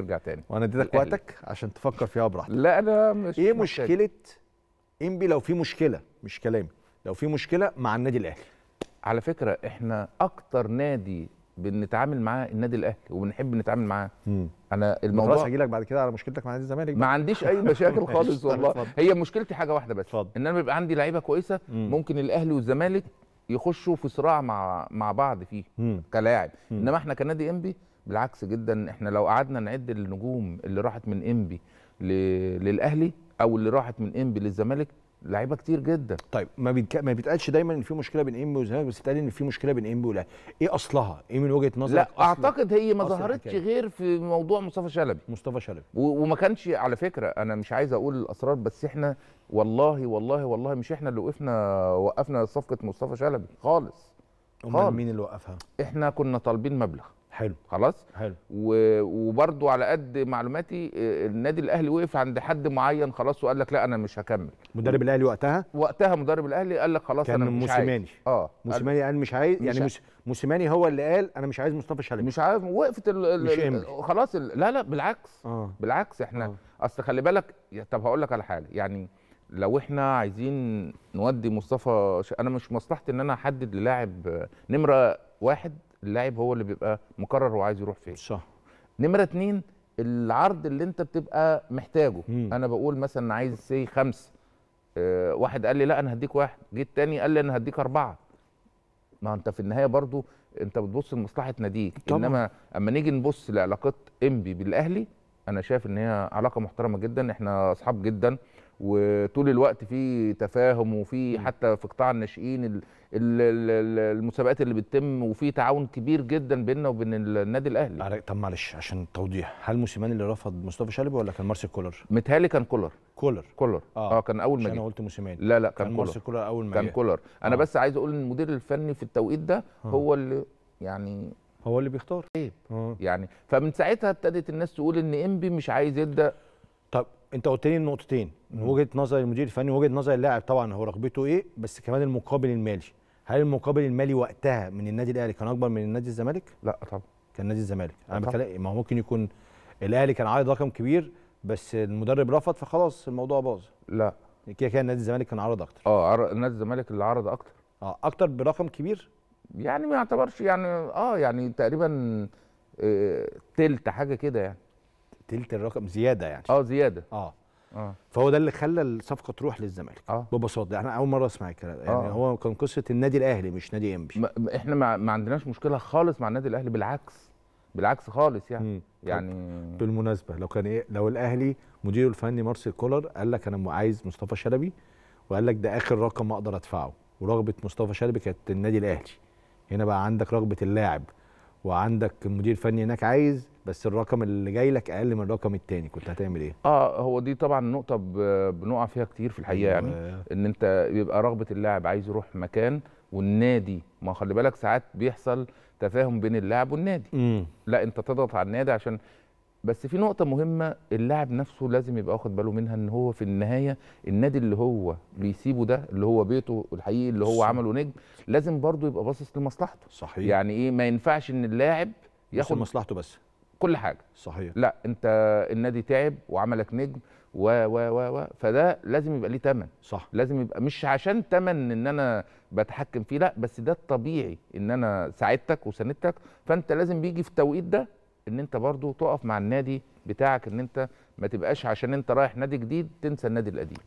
ارجع تاني وأنا اديتك. وقتك عشان تفكر فيها براحتك لا أنا مش إيه محتاج. مشكلة إنبي لو في مشكلة مش كلامي لو في مشكلة مع النادي الأهلي على فكرة إحنا أكتر نادي بنتعامل معاه النادي الأهلي وبنحب نتعامل معاه أنا خلاص الموضوع هجي لك بعد كده على مشكلتك مع نادي الزمالك ما. عنديش أي مشاكل خالص والله. هي مشكلتي حاجة واحدة بس اتفضل. إن أنا بيبقى عندي لعيبة كويسة مم. ممكن الأهلي والزمالك يخشوا في صراع مع مع بعض فيه مم. كلاعب. إنما إحنا كنادي إنبي بالعكس جدا إحنا لو قعدنا نعد النجوم اللي راحت من إنبي. للأهلي أو اللي راحت من إنبي للزمالك لعيبة كتير جدا. طيب ما بيتك... ما بيتقالش دايما إن في مشكلة بين إنبي والزمالك بس اتقال إن في مشكلة بين إنبي والأهلي. إيه أصلها؟ إيه من وجهة نظرك لا أصل أعتقد هي ما ظهرتش. غير في موضوع مصطفى شلبي. مصطفى شلبي. و- وما كانش على فكرة أنا مش عايز أقول الأسرار بس إحنا والله والله والله مش إحنا اللي وقفنا وقفنا صفقة مصطفى شلبي خالص. أمال. مين اللي وقفها؟ إحنا كنا طالبين مبلغ. حلو. خلاص؟ حلو. و- وبرضو على قد معلوماتي آه، النادي الأهلي وقف عند حد معين خلاص وقال لك لا أنا مش هكمل. مدرب الأهلي وقتها؟ وقتها مدرب الأهلي قال لك خلاص أنا مش عايز. موسيماني. آه قال- موسيماني قال مش عايز مش يعني موس- موسيماني هو اللي قال أنا مش عايز مصطفى شلبي. مش عارف وقفت ال ال مش ال-. خلاص ال لا لا بالعكس. آه. بالعكس إحنا آه. أصل خلي بالك طب هقول لك على حاجة يعني لو إحنا عايزين نودي مصطفى ش... أنا مش مصلحتي إن أنا أحدد للاعب آه، نمرة واحد اللاعب هو اللي بيبقى مقرر هو عايز يروح فين. صح. نمرة اتنين العرض اللي انت بتبقى محتاجه. مم. أنا بقول مثلا عايز سي خمسه آه واحد قال لي لا أنا هديك واحد. جيت تاني قال لي أنا هديك اربعة. ما انت في النهاية برضو انت بتبص لمصلحة ناديك. انما اما نيجي نبص لعلاقات انبي بالأهلي أنا شايف ان هي علاقة محترمة جدا. إحنا أصحاب جدا. وطول الوقت في تفاهم وفي حتى في قطاع الناشئين ال- ال- ال- ال- المسابقات اللي بتتم وفي تعاون كبير جدا بيننا وبين النادي الأهلي. طب معلش عشان توضيح هل موسيماني اللي رفض مصطفى شلبي ولا كان مارسيل كولر؟ متهيألي كان كولر. كولر. كولر. آه. آه, كان أول ما أنا قلت موسيماني. لا لا كان كان كولر. مارسيل كولر أول ما كان. كولر. أنا آه. بس عايز أقول إن المدير الفني في التوقيت ده آه. هو اللي يعني هو اللي بيختار. عيب. آه. يعني فمن ساعتها ابتدت الناس تقول إن إنبي مش عايز يبدأ طب انت قلت لي النقطتين من وجهة نظر المدير الفني ووجهة نظر اللاعب طبعا هو رغبته إيه بس كمان المقابل المالي. هل المقابل المالي وقتها من النادي الأهلي كان أكبر من النادي الزمالك؟ لا طبعا. كان نادي الزمالك. أنا. بتكلم ما هو ممكن يكون الأهلي كان عارض رقم كبير بس المدرب رفض فخلاص الموضوع باظ. لا. كده كده نادي الزمالك كان عرض أكتر. آه عر- نادي الزمالك اللي عرض أكتر. آه أكتر برقم كبير؟ يعني ما يعتبرش يعني آه يعني تقريبا آه تلت حاجة كده يعني. تلت الرقم زيادة يعني. آه زيادة. آه. آه. فهو ده اللي خلى الصفقة تروح للزمالك. آه. ببساطة ده إحنا أول مرة أسمع الكلام. يعني آه. هو كان قصة النادي الأهلي مش نادي انبي إحنا ما, ما عندناش مشكلة خالص مع النادي الأهلي بالعكس بالعكس خالص يعني. مم. يعني بالمناسبة لو كان إيه لو الأهلي مديره الفني مارسيل كولر قال لك أنا عايز مصطفى شلبي وقال لك ده آخر رقم أقدر أدفعه ورغبة مصطفى شلبي كانت النادي الأهلي. هنا بقى عندك رغبة اللاعب وعندك المدير الفني هناك عايز بس الرقم اللي جاي لك أقل من الرقم التاني كنت هتعمل إيه؟ آه هو دي طبعا نقطة بنقع فيها كتير في الحقيقة يعني أيوة. إن أنت بيبقى رغبة اللاعب عايز يروح مكان والنادي ما خلي بالك ساعات بيحصل تفاهم بين اللاعب والنادي امم لا أنت تضغط على النادي عشان بس في نقطة مهمة اللاعب نفسه لازم يبقى واخد باله منها إن هو في النهاية النادي اللي هو بيسيبه ده اللي هو بيته الحقيقي اللي هو صح. عمله نجم لازم برضه يبقى باصص لمصلحته صحيح يعني إيه ما ينفعش إن اللاعب ياخد مصلحته بس كل حاجة. صحيح. لا انت النادي تعب وعملك نجم و و و و فده لازم يبقى ليه تمن. صح. لازم يبقى مش عشان تمن ان أنا بتحكم فيه لا بس ده الطبيعي ان أنا ساعدتك وساندتك فانت لازم بيجي في التوقيت ده ان انت برضو تقف مع النادي بتاعك ان انت ما تبقاش عشان انت رايح نادي جديد تنسى النادي القديم.